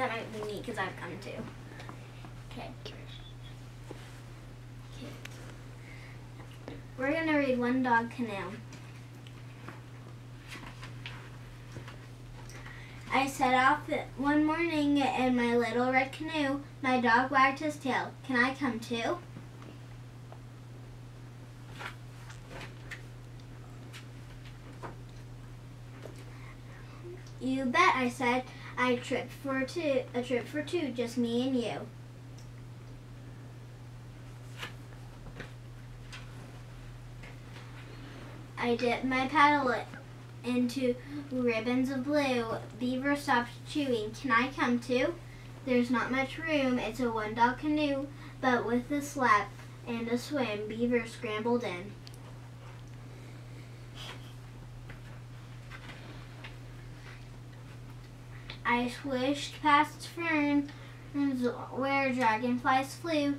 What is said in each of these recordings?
That might be me because I've come too. Okay. Okay. We're gonna read One Dog Canoe. I set off one morning in my little red canoe. My dog wagged his tail. Can I come too? You bet, I said. I trip for two, a trip for two, just me and you. I dipped my paddle into ribbons of blue. Beaver stopped chewing. Can I come too? There's not much room. It's a one dog canoe, but with a slap and a swim, Beaver scrambled in. I swished past ferns where dragonflies flew.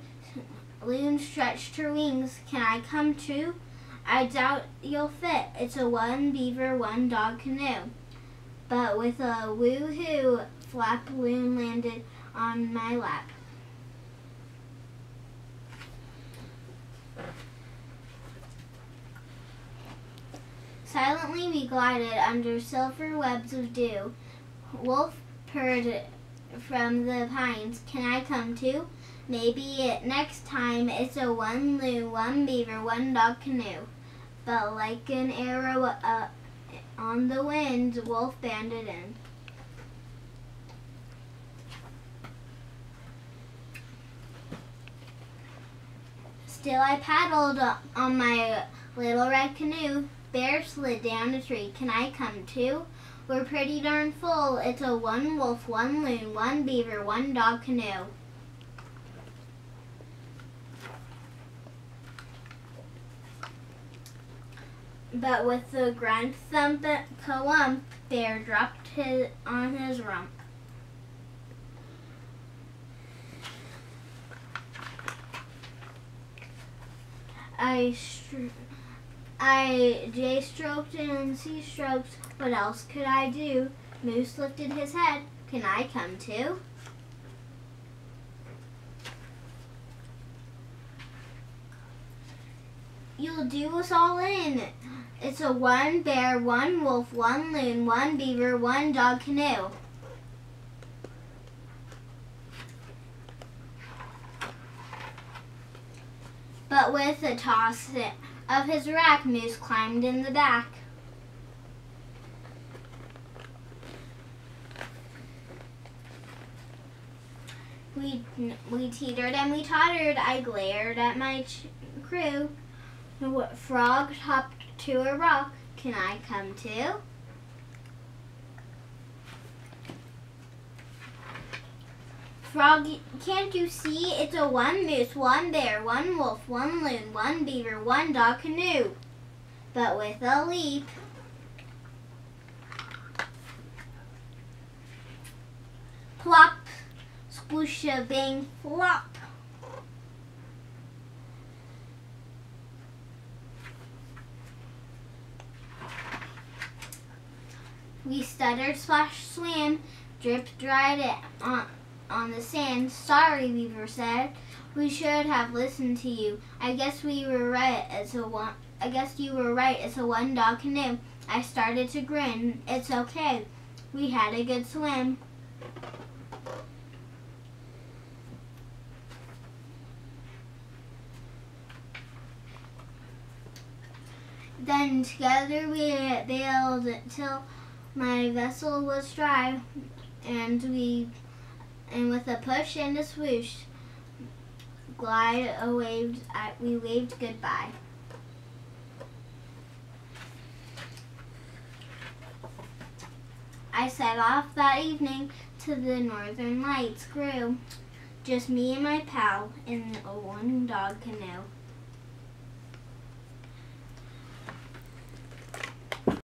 Loon stretched her wings. Can I come too? I doubt you'll fit. It's a one beaver, one dog canoe. But with a woo-hoo, Flap Loon landed on my lap. Silently we glided under silver webs of dew. Wolf purred from the pines. Can I come too? Maybe next time it's a one loon, one beaver, one dog canoe. But like an arrow uh, on the wind, Wolf banded in. Still I paddled on my little red canoe. Bear slid down a tree. Can I come too? We're pretty darn full. It's a one wolf, one loon, one beaver, one dog canoe. But with the grunt thump clump, Bear dropped his on his rump. I I J stroked and C stroked. What else could I do? Moose lifted his head. Can I come too? You'll do us all in. It's a one bear, one wolf, one loon, one beaver, one dog canoe. But with a toss of his rack, Moose climbed in the back. We, we teetered and we tottered. I glared at my crew. Frog hopped to a rock. Can I come too? Frog, can't you see? It's a one moose, one bear, one wolf, one loon, one beaver, one dog canoe. But with a leap, plop, sploosh a bang, flop. We stuttered, splashed, swam, dripped, dried it on, on the sand. Sorry, Beaver said. We should have listened to you. I guess we were right. It's a one. I guess you were right. It's a one dog canoe. I started to grin. It's okay. We had a good swim. Then together we bailed till my vessel was dry, and we, and with a push and a swoosh, glide a waved, uh, we waved goodbye. I set off that evening to the northern lights grew. Just me and my pal in a one dog canoe.